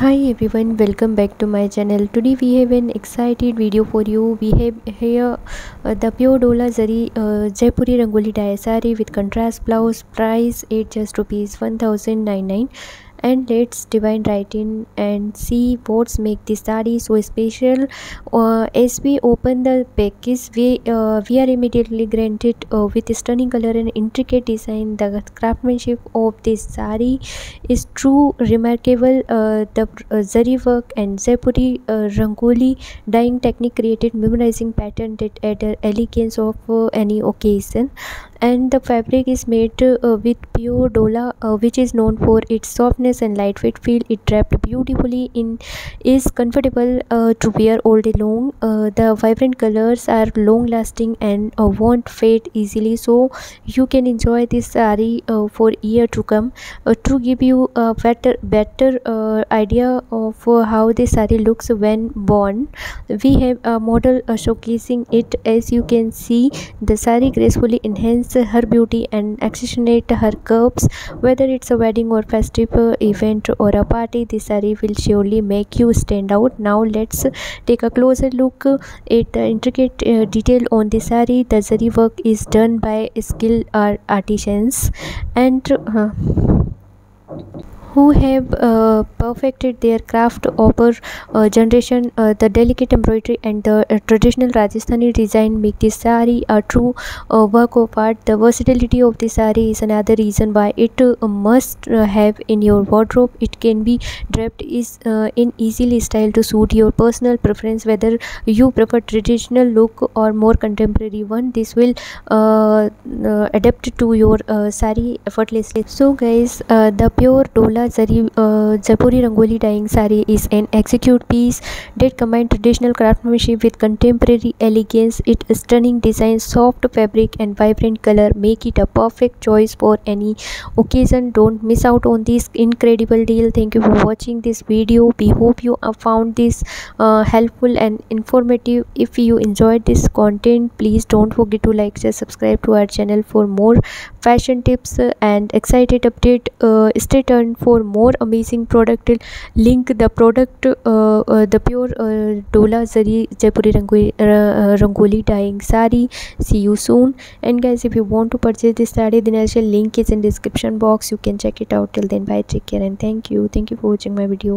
hi everyone welcome back to my channel. Today we have an excited video for you. We have here uh, the pure dola zari uh, jaipuri rangoli dye sari with contrast blouse price 8 just rupees 1999 and let's divine right in and see what's make this sari so special. Uh, as we open the package we uh, we are immediately granted uh, with stunning color and intricate design the craftsmanship of this sari is true remarkable uh, the uh, zari work and jaipuri uh, rangoli dyeing technique created memorizing pattern that add elegance of any occasion and the fabric is made uh, with pure dola uh, which is known for its softness and lightweight feel. It wrapped beautifully in is comfortable uh, to wear all day long. Uh, the vibrant colors are long lasting and uh, won't fade easily. So you can enjoy this sari uh, for year to come. To give you a better better idea of how this sari looks when worn we have a model showcasing it. As you can see the sari gracefully enhance her beauty and accentuate her curves whether it's a wedding or festive event or a party this saree will surely make you stand out. Now let's take a closer look at the intricate uh, detail on the saree. The zari work is done by skilled artisans and uh, who have uh, perfected their craft over uh, generation uh, the delicate embroidery and the uh, traditional rajasthani design make this sari a true uh, work of art. The versatility of this sari is another reason why it uh, must have in your wardrobe. It can be draped is in easily style to suit your personal preference whether you prefer traditional look or more contemporary one. This will adapt to your sari effortlessly. So guys the pure dola Zari uh, Rangoli dyeing sari is an execute piece that combines traditional craftsmanship with contemporary elegance. Its stunning design, soft fabric and vibrant color make it a perfect choice for any occasion. Don't miss out on this incredible deal. Thank you for watching this video. We hope you found this uh, helpful and informative. If you enjoyed this content, please don't forget to like, share, subscribe to our channel for more fashion tips and excited update. Uh, stay tuned for for more amazing product link the product uh, uh, the pure uh, dola zari jaipuri rangoli, rangoli dyeing sari see you soon and guys if you want to purchase this sari then also link is in description box you can check it out till then bye take care and thank you thank you for watching my video